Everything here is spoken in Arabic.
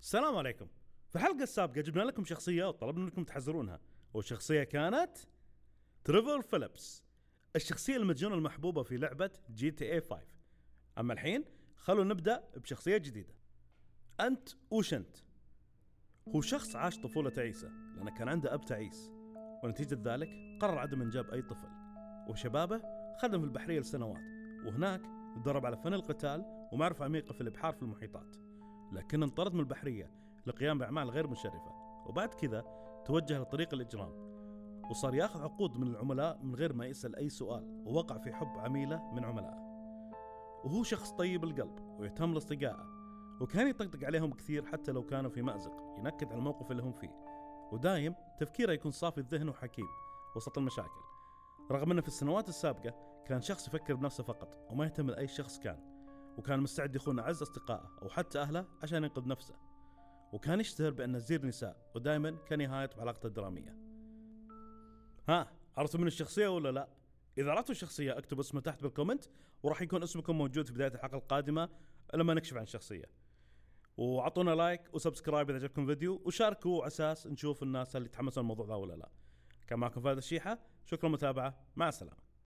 السلام عليكم. في الحلقة السابقة جبنا لكم شخصية وطلبنا منكم تحزرونها. والشخصية كانت تريفر فيليبس الشخصية المجنونة المحبوبة في لعبة GTA 5 أما الحين خلونا نبدأ بشخصية جديدة. أنت وش أنت؟ هو شخص عاش طفولة تعيسة لأنه كان عنده أب تعيس. ونتيجة ذلك قرر عدم إنجاب أي طفل. وشبابه خدم في البحرية لسنوات. وهناك تدرب على فن القتال ومعرفة عميقة في الإبحار في المحيطات. لكن انطرد من البحرية للقيام بأعمال غير مشرفة. وبعد كذا توجه لطريق الإجرام. وصار ياخذ عقود من العملاء من غير ما يسأل أي سؤال ووقع في حب عميلة من عملائه. وهو شخص طيب القلب ويهتم لاصدقائه وكان يطقطق عليهم كثير حتى لو كانوا في مأزق ينكد على الموقف اللي هم فيه. ودايم تفكيره يكون صافي الذهن وحكيم وسط المشاكل. رغم إنه في السنوات السابقة كان شخص يفكر بنفسه فقط وما يهتم لأي شخص كان. وكان مستعد يخون أعز أصدقائه أو حتى أهله عشان ينقذ نفسه. وكان يشتهر بأنه زير نساء ودائما كان يهايط بعلاقته الدرامية. ها عرفتوا من الشخصية ولا لا؟ إذا عرفتوا الشخصية اكتبوا اسمه تحت بال comment وراح يكون اسمكم موجود في بداية الحلقة القادمة لما نكشف عن الشخصية. وعطونا like و subscribe إذا عجبكم الفيديو وشاركوا على أساس نشوف الناس اللي تحمسوا الموضوع ذا ولا لا. كان معكم فهد الشيحة شكرا للمتابعة مع السلامة.